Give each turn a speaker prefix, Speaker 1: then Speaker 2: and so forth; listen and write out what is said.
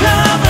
Speaker 1: Love.